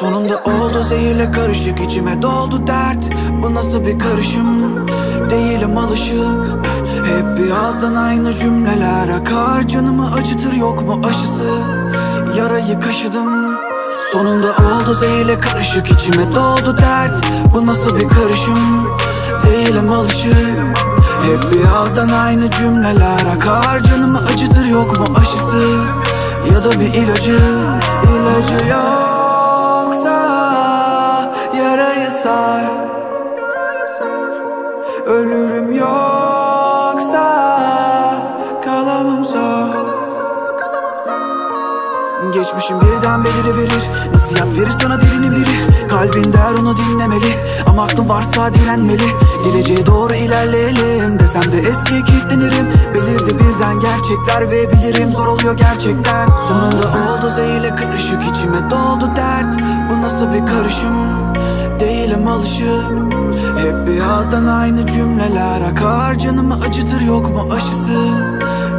Sonunda oldu zehirle karışık içime doldu dert. Bu nasıl bir karışım? Değilim alışık. Hep bir ağızdan aynı cümleler akar. Canımı acıtır yok mu aşısı? Yarayı kaşıdım. Sonunda oldu zehirle karışık içime doldu dert. Bu nasıl bir karışım Değilim alışık Hep bir ağızdan aynı cümleler akar. Canımı acıtır yok mu aşısı? Ya da bir ilacı ilacı yoksa Yarayı sar Geçmişim birden beliri verir. Nasihat verir sana derini biri. Kalbin der onu dinlemeli. Ama aklın varsa direnmeli. Geleceğe doğru ilerleyelim Desem de eskiye kilitlenirim. Belirdi birden gerçekler ve bilirim. Zor oluyor gerçekten. Sonunda oldu zehirle karışık içime doldu dert. Bu nasıl bir karışım? Değilim alışık. Hep bir ağızdan aynı cümleler akar. Canımı acıtır yok mu aşısı?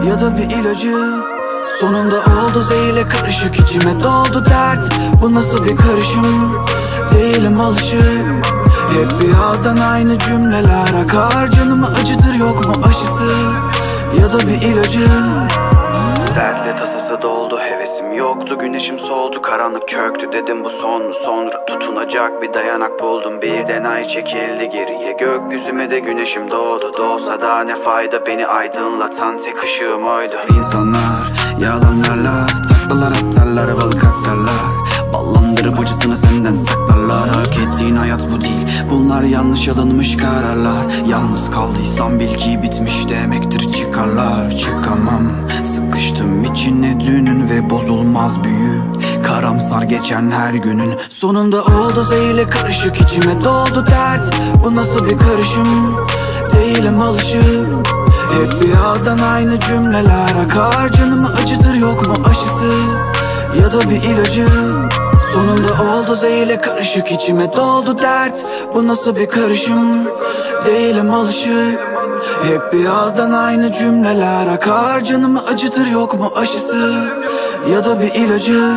Ya da bir ilacı Sonunda oldu zehirle karışık içime doldu dert. Bu nasıl bir karışım? Değilim alışık Hep bir ağızdan aynı cümleler akar. Canımı acıtır yok mu aşısı? Ya da bir ilacı? Dertle tasası doldu yoktu Güneşim soldu karanlık çöktü. Dedim bu son mu sonra Tutunacak bir dayanak buldum. Birden ay çekildi geriye Gökyüzüme de güneşim doğdu. Doğsa da ne fayda beni aydınlatan tek ışığım oydu. İnsanlar yalanlarla taklalar atarlar balık atarlar. Ballandırıp acısını senden saklarlar. Hak ettiğin hayat bu değil Bunlar yanlış alınmış kararlar. Yalnız kaldıysam bil ki bitmiş demektir çıkarlar. Çıkamam içine dünün ve bozulmaz büyü. Karamsar geçen her günün. Sonunda oldu zehirle karışık içime. Doldu dert. Bu nasıl bir karışım? Değilim alışık hep bir ağızdan aynı cümleler akar. Canımı acıtır yok mu aşısı? Ya da bir ilacı? Sonunda oldu zehirle karışık içime. Doldu dert. Bu nasıl bir karışım? Değilim alışık Hep bir ağızdan aynı cümleler akar. Canımı acıtır yok mu aşısı? Ya da bir ilacı